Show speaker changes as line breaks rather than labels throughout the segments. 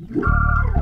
Yeah.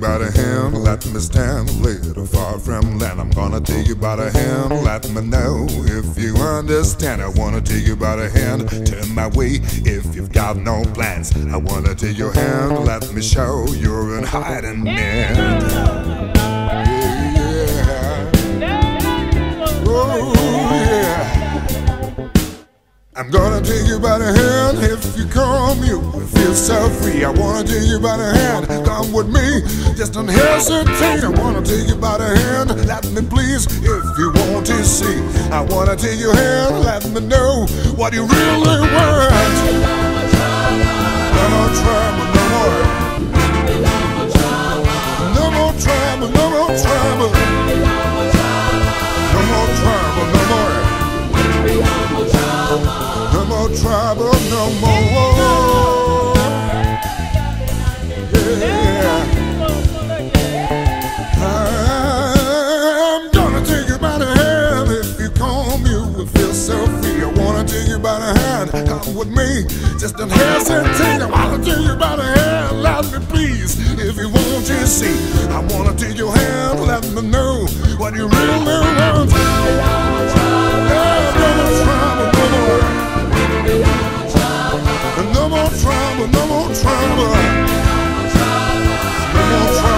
By the hand, let me stand a little far from land. I'm gonna take you by the hand, let me know if you understand. I wanna take you by the hand, turn my way if you've got no plans. I wanna take your hand, let me show you're in hiding man. Yeah, yeah. Oh. I'm gonna take you by the hand if you come, you will feel so free. I wanna take you by the hand, come with me, just don't hesitate. I wanna take you by the hand, let me please, if you want to see. I wanna take your hand, let me know what you really want. No more trouble, no more. No more trouble, no more trouble. Trouble, no more. Yeah. I'm gonna take you by the hand. If you come, you will feel so free. I wanna take you by the hand. Come with me, just don't hesitate. I wanna take you by the hand. Let me please, if you want to see. I wanna take your hand. Let me know what you really want. trouble, no more trouble. No more trouble.